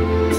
Bye.